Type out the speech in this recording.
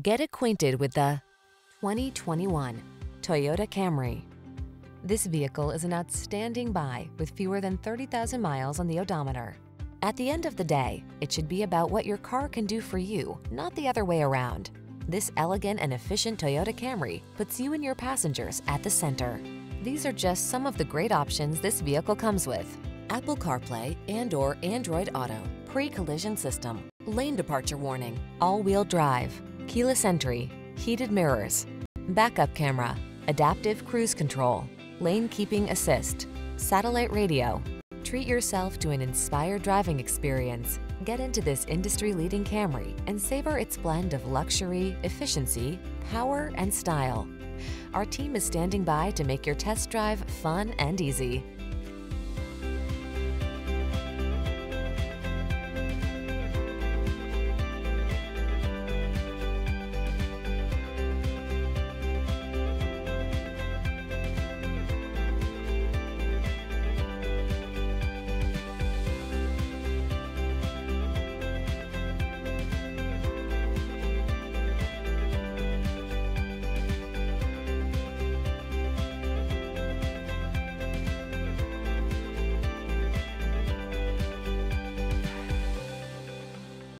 Get acquainted with the 2021 Toyota Camry. This vehicle is an outstanding buy with fewer than 30,000 miles on the odometer. At the end of the day, it should be about what your car can do for you, not the other way around. This elegant and efficient Toyota Camry puts you and your passengers at the center. These are just some of the great options this vehicle comes with. Apple CarPlay and or Android Auto, pre-collision system, lane departure warning, all-wheel drive, keyless entry, heated mirrors, backup camera, adaptive cruise control, lane keeping assist, satellite radio. Treat yourself to an inspired driving experience. Get into this industry-leading Camry and savor its blend of luxury, efficiency, power, and style. Our team is standing by to make your test drive fun and easy.